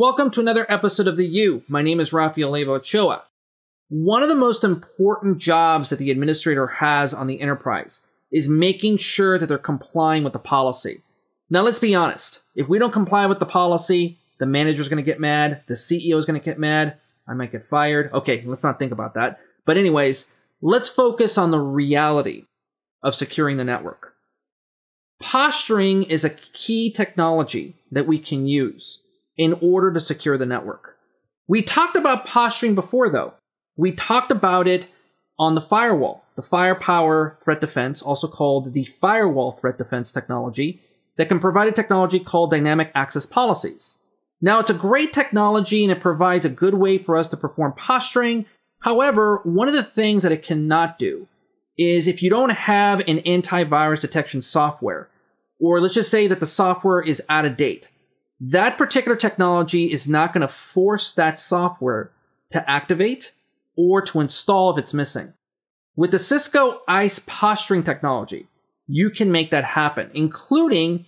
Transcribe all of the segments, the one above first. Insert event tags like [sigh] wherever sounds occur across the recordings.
Welcome to another episode of The U. My name is Rafael Leva Ochoa. One of the most important jobs that the administrator has on the enterprise is making sure that they're complying with the policy. Now, let's be honest. If we don't comply with the policy, the manager's going to get mad, the CEO is going to get mad, I might get fired. Okay, let's not think about that. But, anyways, let's focus on the reality of securing the network. Posturing is a key technology that we can use in order to secure the network. We talked about posturing before, though. We talked about it on the firewall, the firepower threat defense, also called the firewall threat defense technology, that can provide a technology called dynamic access policies. Now, it's a great technology and it provides a good way for us to perform posturing. However, one of the things that it cannot do is if you don't have an antivirus detection software, or let's just say that the software is out of date, that particular technology is not going to force that software to activate or to install if it's missing. With the Cisco ISE posturing technology, you can make that happen, including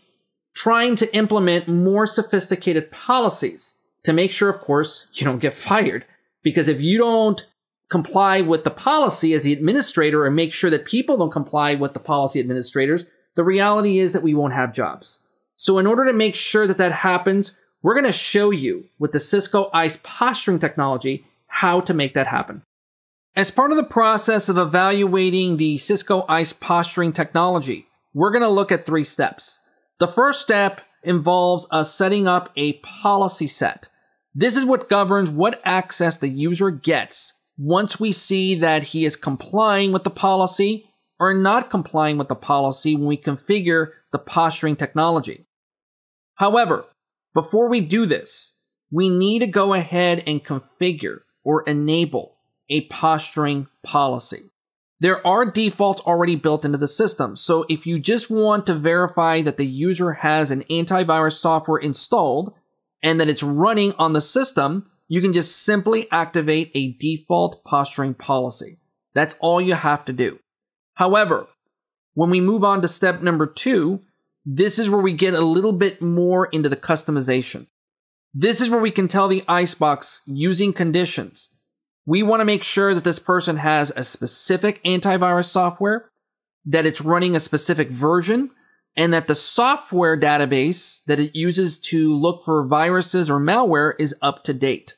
trying to implement more sophisticated policies to make sure, of course, you don't get [laughs] fired. Because if you don't comply with the policy as the administrator and make sure that people don't comply with the policy administrators, the reality is that we won't have jobs. So in order to make sure that that happens, we're going to show you with the Cisco ISE posturing technology how to make that happen. As part of the process of evaluating the Cisco ISE posturing technology, we're going to look at three steps. The first step involves us setting up a policy set. This is what governs what access the user gets once we see that he is complying with the policy or not complying with the policy when we configure the posturing technology. However, before we do this, we need to go ahead and configure or enable a posturing policy. There are defaults already built into the system. So if you just want to verify that the user has an antivirus software installed and that it's running on the system, you can just simply activate a default posturing policy. That's all you have to do. However, when we move on to step number two, this is where we get a little bit more into the customization. This is where we can tell the ISE box using conditions we want to make sure that this person has a specific antivirus software, that it's running a specific version, and that the software database that it uses to look for viruses or malware is up to date.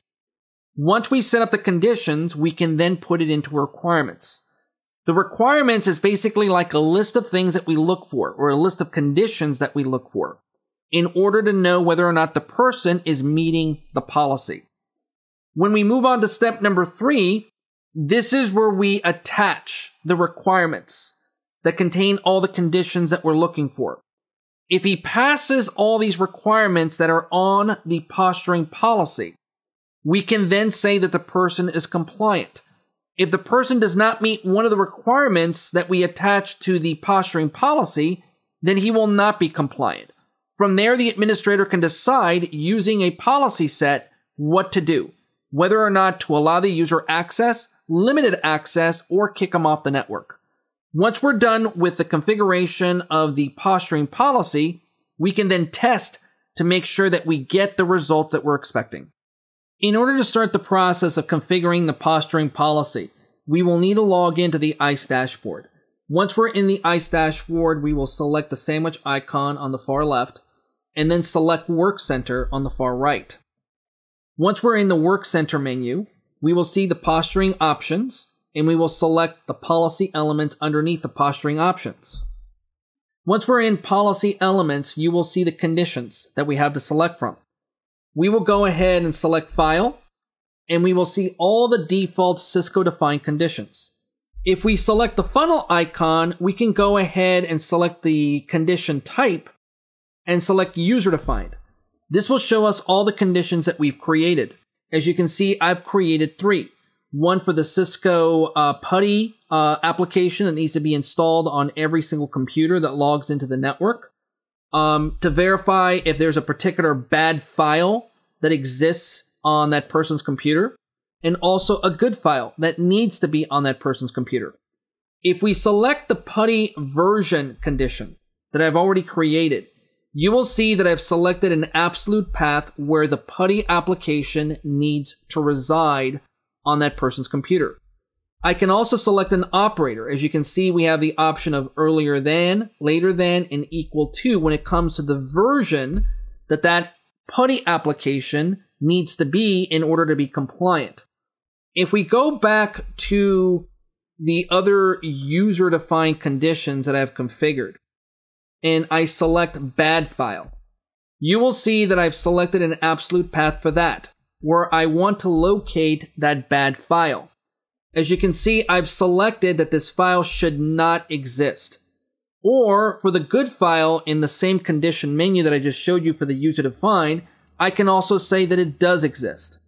Once we set up the conditions, we can then put it into requirements. The requirements is basically like a list of things that we look for, or a list of conditions that we look for, in order to know whether or not the person is meeting the policy. When we move on to step number three, this is where we attach the requirements that contain all the conditions that we're looking for. If he passes all these requirements that are on the posturing policy, we can then say that the person is compliant. If the person does not meet one of the requirements that we attach to the posturing policy, then he will not be compliant. From there, the administrator can decide using a policy set what to do whether or not to allow the user access, limited access, or kick them off the network. Once we're done with the configuration of the posturing policy, we can then test to make sure that we get the results that we're expecting. In order to start the process of configuring the posturing policy, we will need to log into the ISE dashboard. Once we're in the ISE dashboard, we will select the sandwich icon on the far left and then select Work Center on the far right. Once we're in the Work Center menu, we will see the posturing options and we will select the policy elements underneath the posturing options. Once we're in policy elements, you will see the conditions that we have to select from. We will go ahead and select file and we will see all the default Cisco defined conditions. If we select the funnel icon, we can go ahead and select the condition type and select user defined. This will show us all the conditions that we've created. As you can see, I've created three. One for the Cisco uh, PuTTY uh, application that needs to be installed on every single computer that logs into the network. Um, to verify if there's a particular bad file that exists on that person's computer, and also a good file that needs to be on that person's computer. If we select the PuTTY version condition that I've already created, you will see that I've selected an absolute path where the PuTTY application needs to reside on that person's computer. I can also select an operator. As you can see, we have the option of earlier than, later than, and equal to when it comes to the version that that PuTTY application needs to be in order to be compliant. If we go back to the other user defined conditions that I've configured and I select bad file, you will see that I've selected an absolute path for that where I want to locate that bad file. As you can see, I've selected that this file should not exist. Or for the good file in the same condition menu that I just showed you for the user defined, I can also say that it does exist.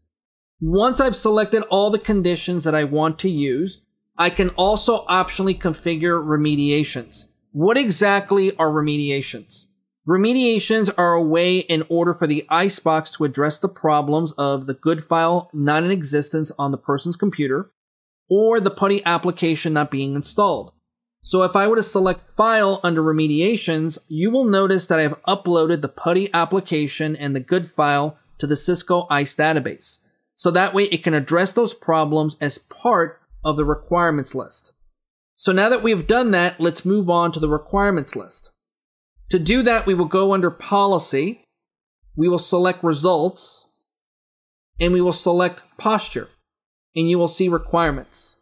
Once I've selected all the conditions that I want to use, I can also optionally configure remediations. What exactly are remediations? Remediations are a way in order for the ISE box to address the problems of the good file not in existence on the person's computer or the PuTTY application not being installed. So if I were to select File under Remediations, you will notice that I have uploaded the PuTTY application and the good file to the Cisco ISE database. So that way it can address those problems as part of the requirements list. So now that we've done that, let's move on to the requirements list. To do that, we will go under Policy, we will select Results, and we will select Posture, and you will see Requirements.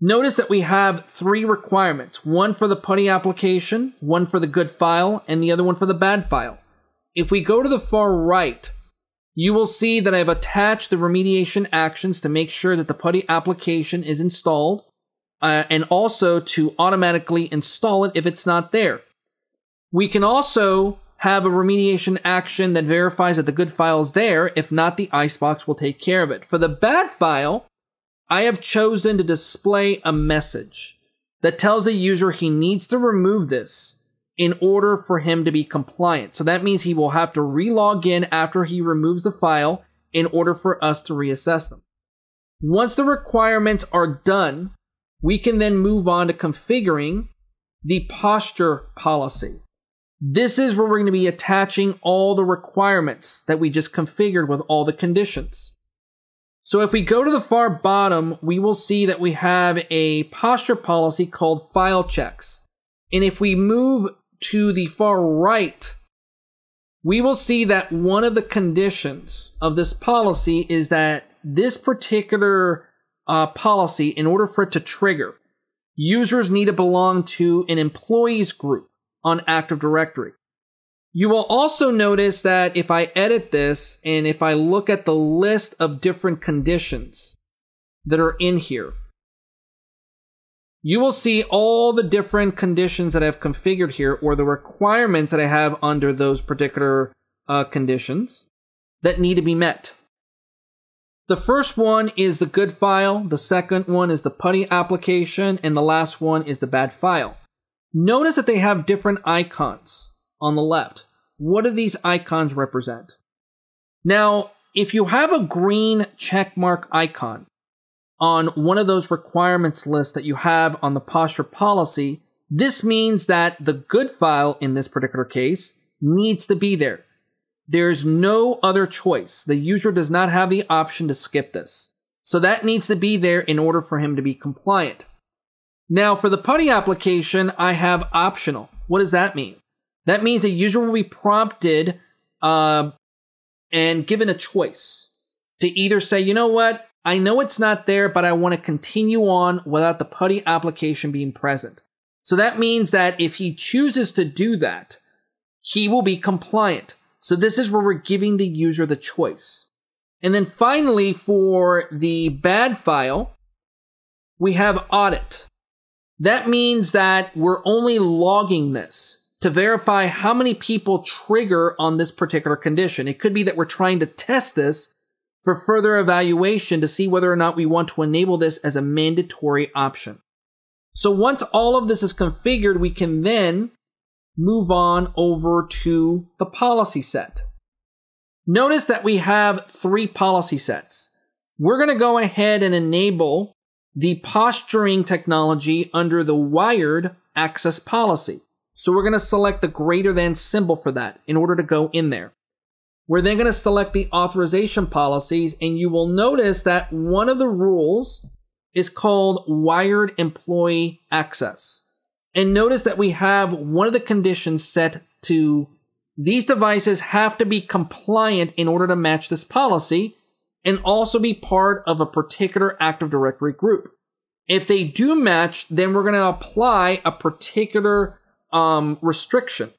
Notice that we have three requirements one for the PuTTY application, one for the good file, and the other one for the bad file. If we go to the far right, you will see that I've attached the remediation actions to make sure that the PuTTY application is installed uh, and also to automatically install it if it's not there. We can also have a remediation action that verifies that the good file is there. If not, the ISE box will take care of it. For the bad file, I have chosen to display a message that tells the user he needs to remove this in order for him to be compliant. So that means he will have to relog in after he removes the file in order for us to reassess them. Once the requirements are done, we can then move on to configuring the posture policy. This is where we're going to be attaching all the requirements that we just configured with all the conditions. So if we go to the far bottom, we will see that we have a posture policy called file checks. And if we move to the far right, we will see that one of the conditions of this policy is that this particular uh, policy, in order for it to trigger, users need to belong to an employees group on Active Directory. You will also notice that if I edit this and if I look at the list of different conditions that are in here, you will see all the different conditions that I've configured here or the requirements that I have under those particular uh, conditions that need to be met. The first one is the good file, the second one is the PuTTY application, and the last one is the bad file. Notice that they have different icons on the left. What do these icons represent? Now, if you have a green checkmark icon on one of those requirements lists that you have on the posture policy, this means that the good file in this particular case needs to be there. There's no other choice. The user does not have the option to skip this. So that needs to be there in order for him to be compliant. Now, for the PuTTY application, I have optional. What does that mean? That means a user will be prompted uh, and given a choice to either say, you know what, I know it's not there, but I want to continue on without the PuTTY application being present. So that means that if he chooses to do that, he will be compliant. So this is where we're giving the user the choice. And then finally, for the bad file, we have audit. That means that we're only logging this to verify how many people trigger on this particular condition. It could be that we're trying to test this for further evaluation to see whether or not we want to enable this as a mandatory option. So once all of this is configured, we can then move on over to the policy set. Notice that we have three policy sets. We're going to go ahead and enable the posturing technology under the wired access policy. So we're going to select the greater than symbol for that in order to go in there. We're then going to select the authorization policies and you will notice that one of the rules is called wired employee access. And notice that we have one of the conditions set to these devices have to be compliant in order to match this policy and also be part of a particular Active Directory group. If they do match, then we're going to apply a particular um, restriction.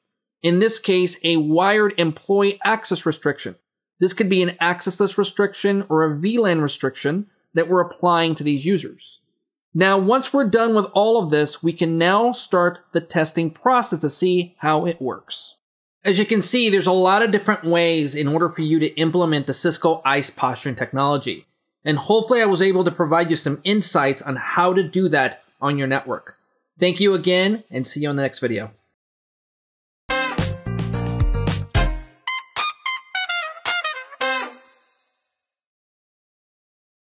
In this case, a wired employee access restriction. This could be an access list restriction or a VLAN restriction that we're applying to these users. Now, once we're done with all of this, we can now start the testing process to see how it works. As you can see, there's a lot of different ways in order for you to implement the Cisco ISE posturing technology. And hopefully I was able to provide you some insights on how to do that on your network. Thank you again and see you on the next video.